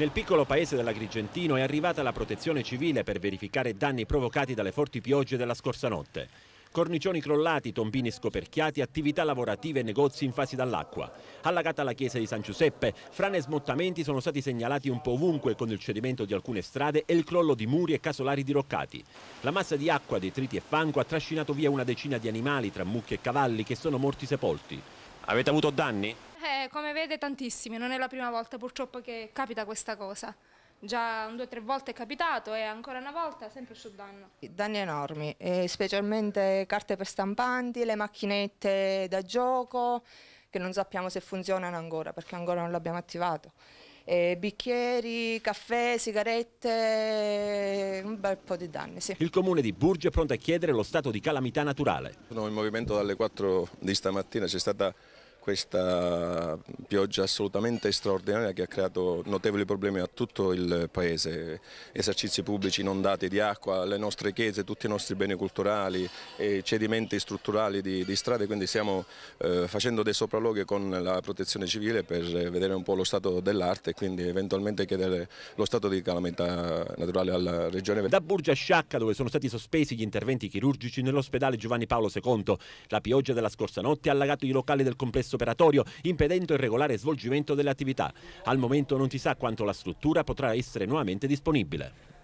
Nel piccolo paese dell'Agrigentino è arrivata la protezione civile per verificare danni provocati dalle forti piogge della scorsa notte. Cornicioni crollati, tombini scoperchiati, attività lavorative e negozi invasi dall'acqua. Allagata la chiesa di San Giuseppe, frane e smottamenti sono stati segnalati un po' ovunque con il cedimento di alcune strade e il crollo di muri e casolari diroccati. La massa di acqua, detriti e fango ha trascinato via una decina di animali tra mucche e cavalli che sono morti sepolti. Avete avuto danni? Eh, come vede tantissimi, non è la prima volta purtroppo che capita questa cosa. Già due o tre volte è capitato e ancora una volta sempre su danno. Danni enormi, eh, specialmente carte per stampanti, le macchinette da gioco che non sappiamo se funzionano ancora perché ancora non l'abbiamo attivato. Eh, bicchieri, caffè, sigarette, un bel po' di danni. Sì. Il comune di Burgio è pronto a chiedere lo stato di calamità naturale. Sono in movimento dalle 4 di stamattina, c'è stata questa pioggia assolutamente straordinaria che ha creato notevoli problemi a tutto il paese, esercizi pubblici inondati di acqua, le nostre chiese, tutti i nostri beni culturali, cedimenti strutturali di, di strade, quindi stiamo eh, facendo dei sopralluoghi con la protezione civile per vedere un po' lo stato dell'arte e quindi eventualmente chiedere lo stato di calamità naturale alla regione. Da Burgia Sciacca dove sono stati sospesi gli interventi chirurgici nell'ospedale Giovanni Paolo II, la pioggia della scorsa notte ha allagato i locali del complesso operatorio, impedendo il regolare svolgimento delle attività. Al momento non si sa quanto la struttura potrà essere nuovamente disponibile.